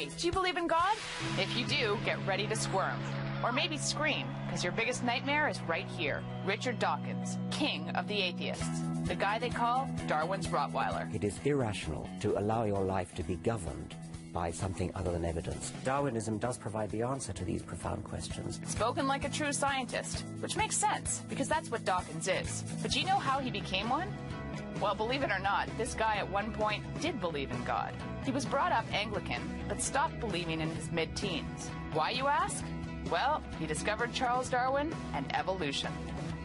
Hey, do you believe in God? If you do, get ready to squirm. Or maybe scream, because your biggest nightmare is right here. Richard Dawkins, king of the atheists. The guy they call Darwin's Rottweiler. It is irrational to allow your life to be governed by something other than evidence. Darwinism does provide the answer to these profound questions. Spoken like a true scientist, which makes sense, because that's what Dawkins is. But do you know how he became one? Well, believe it or not, this guy at one point did believe in God. He was brought up Anglican, but stopped believing in his mid teens. Why, you ask? Well, he discovered Charles Darwin and evolution.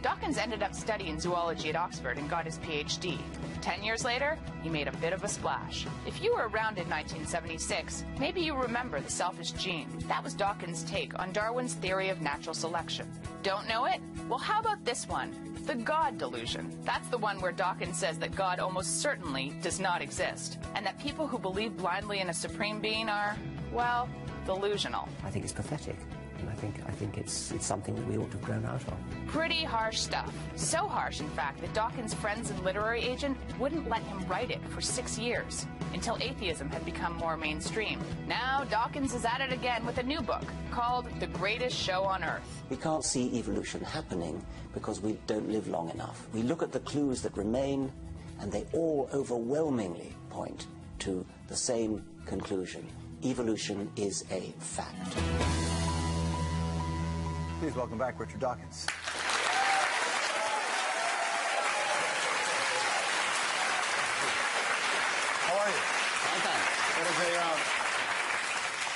Dawkins ended up studying zoology at Oxford and got his PhD. Ten years later, he made a bit of a splash. If you were around in 1976, maybe you remember the selfish gene. That was Dawkins' take on Darwin's theory of natural selection. Don't know it? Well, how about this one? The God delusion. That's the one where Dawkins says that God almost certainly does not exist, and that people who believe blindly in a supreme being are, well, delusional. I think it's pathetic. And I think, I think it's, it's something that we ought to have grown out of. Pretty harsh stuff. So harsh, in fact, that Dawkins' friends and literary agent wouldn't let him write it for six years until atheism had become more mainstream. Now, Dawkins is at it again with a new book called The Greatest Show on Earth. We can't see evolution happening because we don't live long enough. We look at the clues that remain, and they all overwhelmingly point to the same conclusion. Evolution is a fact. Please welcome back Richard Dawkins. How are you? That is a, um,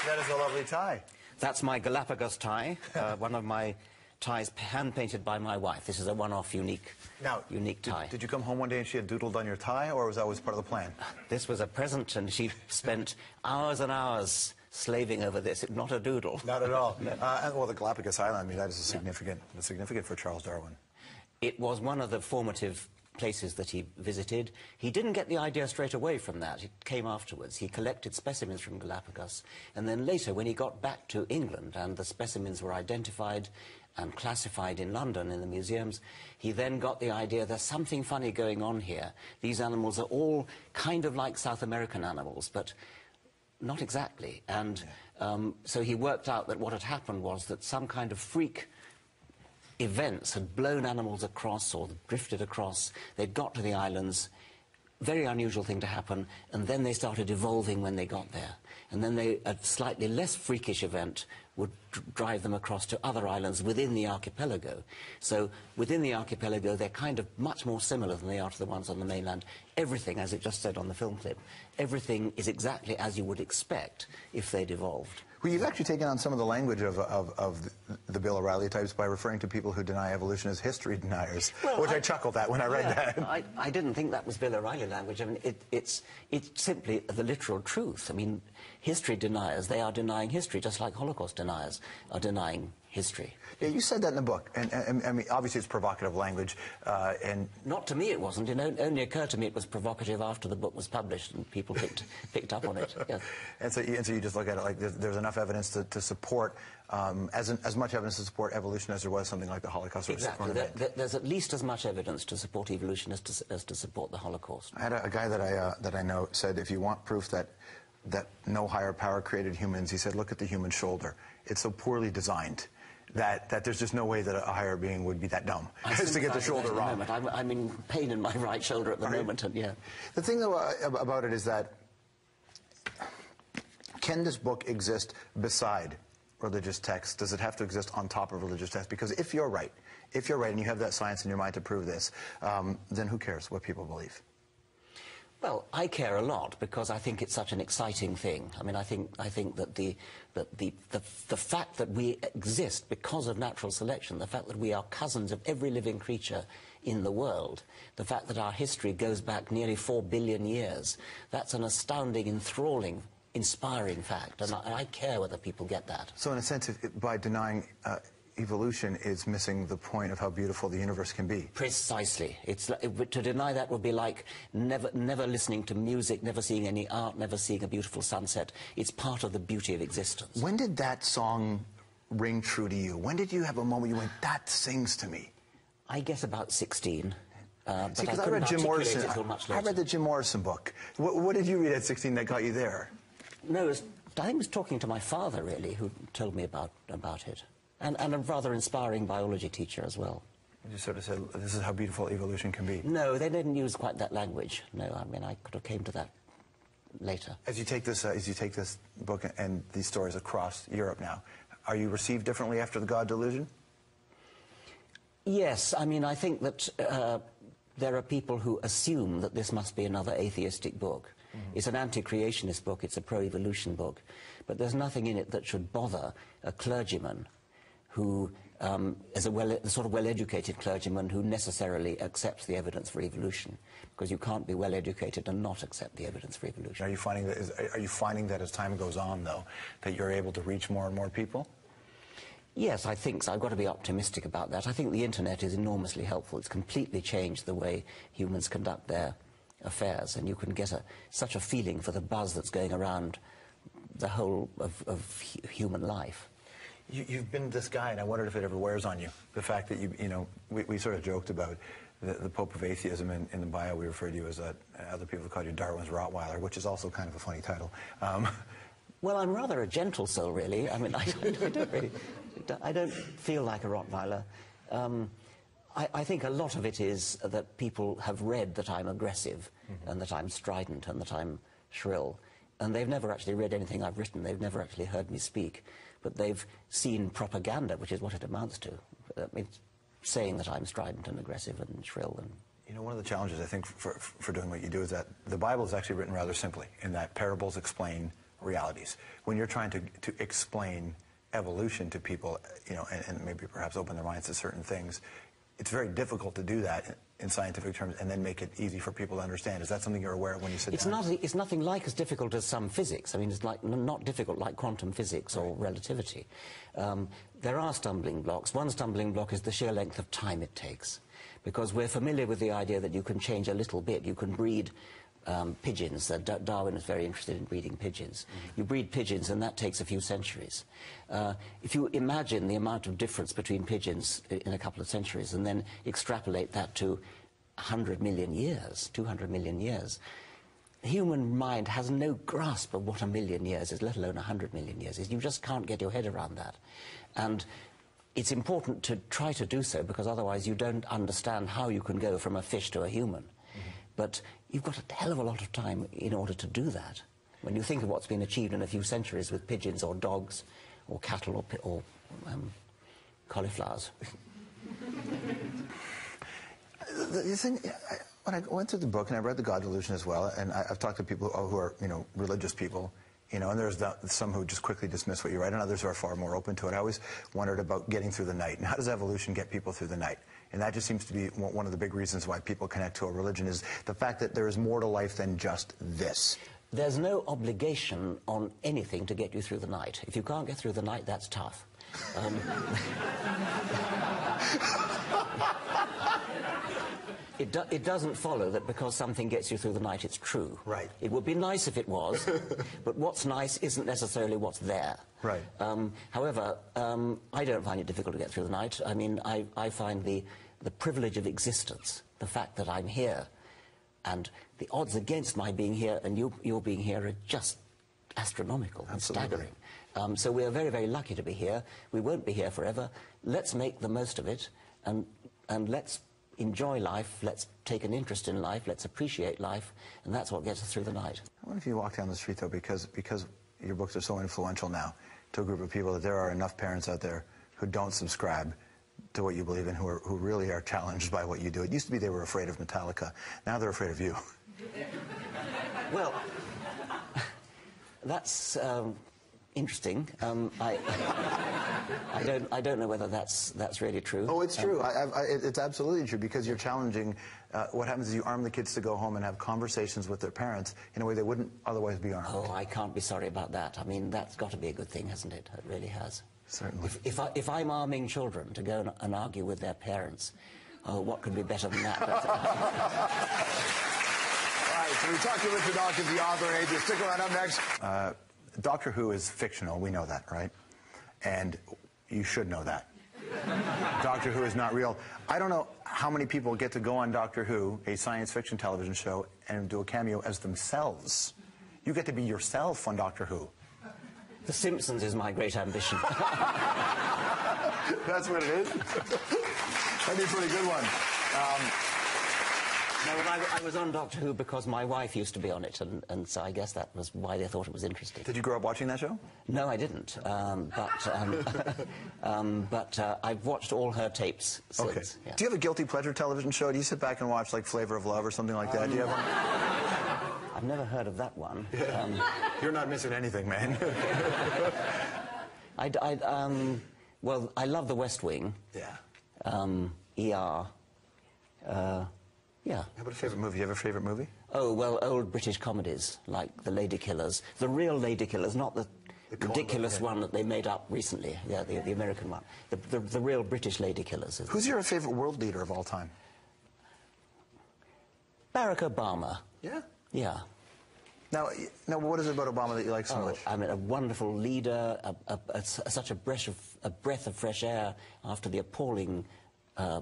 that is a lovely tie. That's my Galapagos tie, uh, one of my ties hand-painted by my wife. This is a one-off unique, Now, unique did, tie. did you come home one day and she had doodled on your tie, or was that always part of the plan? This was a present, and she spent hours and hours slaving over this. Not a doodle. Not at all. Uh, and, well, the Galapagos Island, I mean, that is a significant, that's significant for Charles Darwin. It was one of the formative places that he visited. He didn't get the idea straight away from that. It came afterwards. He collected specimens from Galapagos, and then later, when he got back to England and the specimens were identified and classified in London in the museums, he then got the idea there's something funny going on here. These animals are all kind of like South American animals, but not exactly. And um, so he worked out that what had happened was that some kind of freak events had blown animals across or drifted across. They'd got to the islands, very unusual thing to happen, and then they started evolving when they got there. And then they, a slightly less freakish event would drive them across to other islands within the archipelago. So within the archipelago, they're kind of much more similar than they are to the ones on the mainland. Everything, as it just said on the film clip, everything is exactly as you would expect if they'd evolved. Well, you've actually taken on some of the language of, of, of the, Bill O'Reilly types by referring to people who deny evolution as history deniers, Well, which I, I- chuckled at when I read Yeah, that. I, I didn't think that was Bill O'Reilly language. I mean, it, it's, it's simply the literal truth. I mean, history deniers, they are denying history, just like Holocaust deniers are denying history. Yeah, you said that in the book, and, and, I mean, obviously it's provocative language, uh, and Not to me, it wasn't. It only occurred to me it was provocative after the book was published and people picked, picked up on it. Yes. and so, you- and so you just look at it like there's, there's enough evidence to, to support, um, as, as much evidence to support evolution as there was something like the Holocaust or Exactly. There, there- there's at least as much evidence to support evolution as to, as to support the Holocaust. I had a, a guy that I uh, that I know said, if you want proof that that no higher power created humans, he said, look at the human shoulder. It's so poorly designed that that there's just no way that a higher being would be that dumb as to get the shoulder at the wrong. I'm, I'm in pain in my right shoulder at the Are you? moment, and yeah. The thing though uh, about it is that can this book exist beside religious texts? Does it have to exist on top of religious texts? Because if you're right, if you're right and you have that science in your mind to prove this, um, then who cares what people believe? Well, I care a lot because I think it's such an exciting thing. I mean, I think, I think that, the, that the, the, the fact that we exist because of natural selection, the fact that we are cousins of every living creature in the world, the fact that our history goes back nearly four billion years, that's an astounding, enthralling, inspiring fact. And I, I care whether people get that. So in a sense, by denying uh, evolution is missing the point of how beautiful the universe can be. Precisely. It's like, to deny that would be like never, never listening to music, never seeing any art, never seeing a beautiful sunset. It's part of the beauty of existence. When did that song ring true to you? When did you have a moment you went, that sings to me? I guess about 16. Uh, See, because I, couldn't read Jim Morrison. much I read the Jim Morrison book. What, what did you read at 16 that got you there? No, it's I think it was talking to my father, really, who told me about, about it. And, and a rather inspiring biology teacher as well. You sort of said, this is how beautiful evolution can be. No, they didn't use quite that language. No, I mean, I could have came to that later. As you take this, uh, as you take this book and these stories across Europe now, are you received differently after the God delusion? Yes, I mean, I think that uh, there are people who assume that this must be another atheistic book. Mm -hmm. It's an anti-creationist book, it's a pro-evolution book, but there's nothing in it that should bother a clergyman who um, is a, well, sort of well-educated clergyman who necessarily accepts the evidence for evolution, because you can't be well-educated and not accept the evidence for evolution. Are you finding that? Is, are you finding that as time goes on, though, that you're able to reach more and more people? Yes, I think so. I've got to be optimistic about that. I think the internet is enormously helpful. It's completely changed the way humans conduct their affairs, and you can get a, such a feeling for the buzz that's going around the whole of, of human life. You, have been this guy, and I wondered if it ever wears on you. The fact that you, you know, we, we sort of joked about the, the Pope of Atheism in, in, the bio. We referred to you as that. Other people have called you Darwin's Rottweiler, which is also kind of a funny title. Um, well, I'm rather a gentle soul, really. I mean, I don't, I don't really, I don't feel like a Rottweiler. Um, I, I, think a lot of it is that people have read that I'm aggressive mm -hmm. and that I'm strident and that I'm shrill. And they've never actually read anything I've written. They've never actually heard me speak. But they've seen propaganda, which is what it amounts to. I mean, saying that I'm strident and aggressive and shrill. And you know, one of the challenges, I think, for, for doing what you do is that the Bible is actually written rather simply, in that parables explain realities. When you're trying to, to explain evolution to people, you know, and, and maybe perhaps open their minds to certain things, it's very difficult to do that in scientific terms and then make it easy for people to understand. Is that something you're aware of when you sit it's down? Not, it's nothing like as difficult as some physics. I mean, it's like not difficult like quantum physics right. or relativity. Um, there are stumbling blocks. One stumbling block is the sheer length of time it takes. Because we're familiar with the idea that you can change a little bit. You can breed um, pigeons. Uh, Darwin is very interested in breeding pigeons. Mm -hmm. You breed pigeons, and that takes a few centuries. Uh, if you imagine the amount of difference between pigeons in a couple of centuries, and then extrapolate that to 100 million years, 200 million years, the human mind has no grasp of what a million years is, let alone 100 million years is. You just can't get your head around that. And it's important to try to do so, because otherwise you don't understand how you can go from a fish to a human. But you've got a hell of a lot of time in order to do that. When you think of what's been achieved in a few centuries with pigeons or dogs or cattle or, or um, cauliflowers. the thing, I, when I went through the book and I read The God Delusion as well, and I, have talked to people who are, you know, religious people, you know, and there's the, some who just quickly dismiss what you write, and others who are far more open to it. I always wondered about getting through the night, and how does evolution get people through the night? And that just seems to be one of the big reasons why people connect to a religion is the fact that there is more to life than just this. There's no obligation on anything to get you through the night. If you can't get through the night, that's tough. Um, it, do, it doesn't follow that because something gets you through the night, it's true. Right. It would be nice if it was, but what's nice isn't necessarily what's there. Right. Um, however, um, I don't find it difficult to get through the night. I mean, I, I find the, the privilege of existence, the fact that I'm here, and the odds against my being here and you, your being here are just astronomical and staggering. Um, so we are very, very lucky to be here. We won't be here forever. Let's make the most of it, and, and let's enjoy life, let's take an interest in life, let's appreciate life, and that's what gets us through the night. I wonder if you walk down the street, though, because, because your books are so influential now to a group of people that there are enough parents out there who don't subscribe to what you believe in, who, are, who really are challenged by what you do. It used to be they were afraid of Metallica. Now they're afraid of you. well, that's um, interesting. Um, I, I, don't, I don't know whether that's, that's really true. Oh, it's true. Um, I, I, it's absolutely true because you're challenging. Uh, what happens is you arm the kids to go home and have conversations with their parents in a way they wouldn't otherwise be armed. Oh, I can't be sorry about that. I mean, that's got to be a good thing, hasn't it? It really has. Certainly. If, if, I, if I'm arming children to go and, and argue with their parents, oh, what could be better than that? All right, so we talked to Richard Dawkins, the author and agent. Stick around up next. Uh, Doctor Who is fictional. We know that, right? And you should know that. Doctor Who is not real. I don't know how many people get to go on Doctor Who, a science fiction television show, and do a cameo as themselves. You get to be yourself on Doctor Who. The Simpsons is my great ambition. That's what it is? That'd be a pretty good one. Um, no, I, I, was on Doctor Who because my wife used to be on it, and, and, so I guess that was why they thought it was interesting. Did you grow up watching that show? No, I didn't. Um, but um, um, but uh, I've watched all her tapes since. Okay. Yeah. Do you have a guilty pleasure television show? Do you sit back and watch like Flavor of Love or something like that? Do you have one? I've never heard of that one. Yeah. Um, You're not missing anything, man. I, I, um, well, I love The West Wing. Yeah. Um, ER. Uh, yeah. How about a favorite movie? You have a favorite movie? Oh, well, old British comedies, like The Lady Killers. The real Lady Killers, not the, the ridiculous yeah. one that they made up recently. Yeah, the, the American one. The, the, the, real British Lady Killers. Who's your favorite world leader of all time? Barack Obama. Yeah? Yeah. Now, now, what is it about Obama that you like so oh, much? I mean, a wonderful leader, a, a, a, such a breath, of, a breath of fresh air after the appalling uh,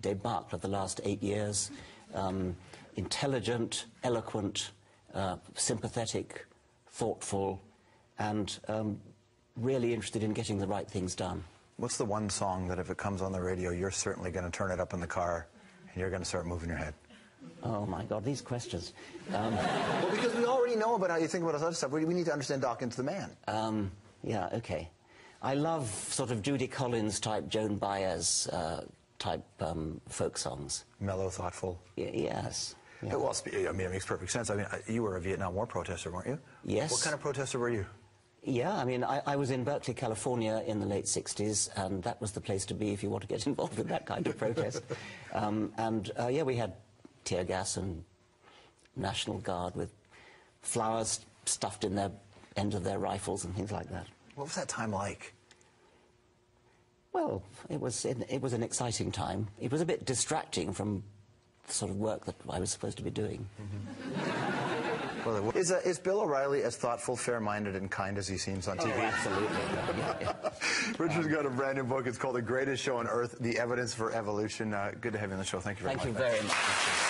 debacle of the last eight years. Um, intelligent, eloquent, uh, sympathetic, thoughtful, and um, really interested in getting the right things done. What's the one song that if it comes on the radio, you're certainly going to turn it up in the car and you're going to start moving your head? Oh my God, these questions. Um, well, because we already know about how you think about other stuff. We need to understand Dawkins the man. Um, yeah, okay. I love sort of Judy Collins type, Joan Baez uh, type um, folk songs. Mellow, thoughtful. Y yes. Yeah. Well, I mean, it makes perfect sense. I mean, you were a Vietnam War protester, weren't you? Yes. What kind of protester were you? Yeah, I mean, I, I, was in Berkeley, California in the late 60s, and that was the place to be if you want to get involved with that kind of protest. Um, and, uh, yeah, we had tear gas and National Guard with flowers stuffed in their end of their rifles and things like that. What was that time like? Well, it was, it, it was an exciting time. It was a bit distracting from the sort of work that I was supposed to be doing. Mm -hmm. well, is, uh, is Bill O'Reilly as thoughtful, fair-minded, and kind as he seems on TV? Oh, absolutely. yeah, yeah. Richard's got a brand new book. It's called The Greatest Show on Earth, The Evidence for Evolution. Uh, good to have you on the show. Thank you very Thank much. Thank you very much.